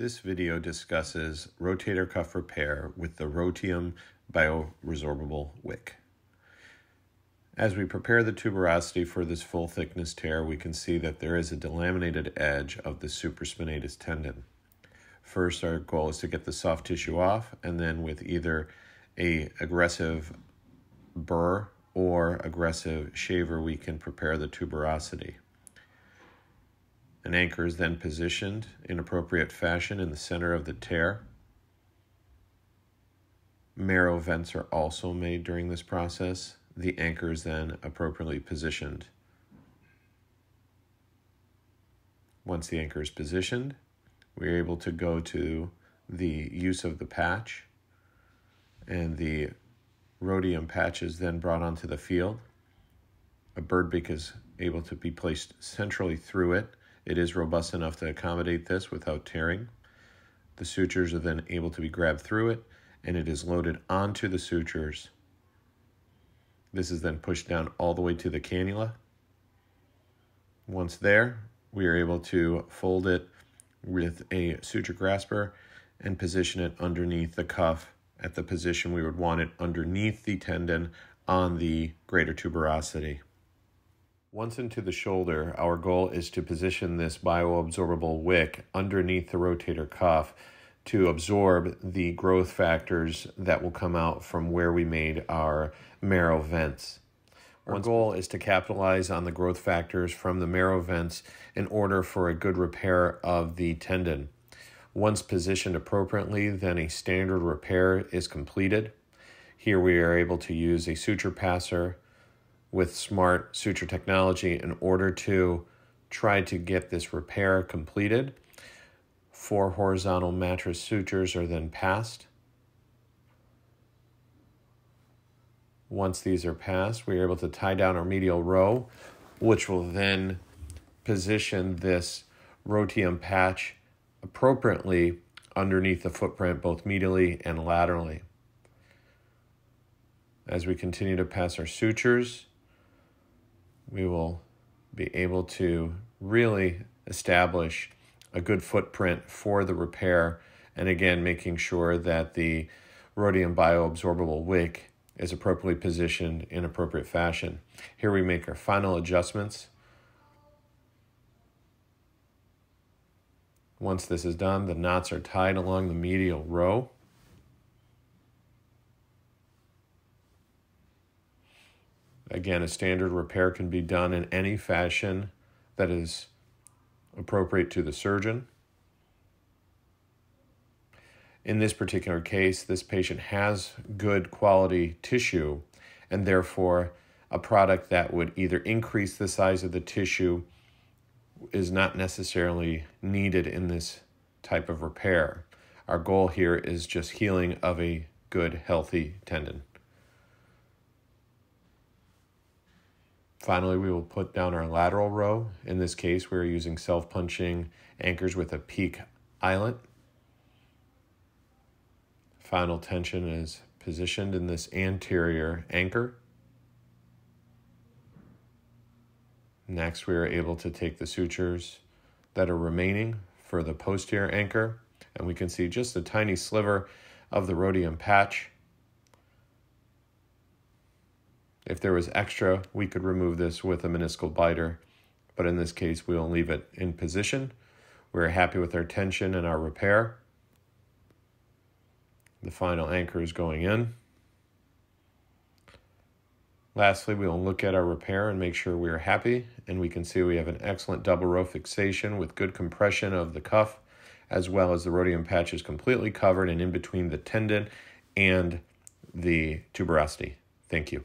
This video discusses rotator cuff repair with the Rotium bioresorbable wick. As we prepare the tuberosity for this full thickness tear, we can see that there is a delaminated edge of the supraspinatus tendon. First, our goal is to get the soft tissue off, and then with either a aggressive burr or aggressive shaver, we can prepare the tuberosity. An anchor is then positioned in appropriate fashion in the center of the tear. Marrow vents are also made during this process. The anchor is then appropriately positioned. Once the anchor is positioned, we are able to go to the use of the patch, and the Rotium patch is then brought onto the field. A bird beak is able to be placed centrally through it it is robust enough to accommodate this without tearing. The sutures are then able to be grabbed through it and it is loaded onto the sutures. This is then pushed down all the way to the cannula. Once there, we are able to fold it with a suture grasper and position it underneath the cuff at the position we would want it underneath the tendon on the greater tuberosity. Once into the shoulder, our goal is to position this bioabsorbable wick underneath the rotator cuff to absorb the growth factors that will come out from where we made our marrow vents. Our goal is to capitalize on the growth factors from the marrow vents in order for a good repair of the tendon. Once positioned appropriately, then a standard repair is completed. Here we are able to use a suture passer, with smart suture technology in order to try to get this repair completed. Four horizontal mattress sutures are then passed. Once these are passed, we are able to tie down our medial row, which will then position this rotium patch appropriately underneath the footprint, both medially and laterally. As we continue to pass our sutures, we will be able to really establish a good footprint for the repair and again making sure that the Rotium bioabsorbable wick is appropriately positioned in appropriate fashion. Here we make our final adjustments. Once this is done, the knots are tied along the medial row. Again, a standard repair can be done in any fashion that is appropriate to the surgeon. In this particular case, this patient has good quality tissue and therefore a product that would either increase the size of the tissue is not necessarily needed in this type of repair. Our goal here is just healing of a good, healthy tendon. Finally, we will put down our lateral row. In this case, we're using self-punching anchors with a PEEK eyelet. Final tension is positioned in this anterior anchor. Next, we are able to take the sutures that are remaining for the posterior anchor, and we can see just a tiny sliver of the Rotium patch If there was extra, we could remove this with a meniscal biter, but in this case, we'll leave it in position. We're happy with our tension and our repair. The final anchor is going in. Lastly, we will look at our repair and make sure we are happy, and we can see we have an excellent double row fixation with good compression of the cuff, as well as the Rotium patch is completely covered and in between the tendon and the tuberosity. Thank you.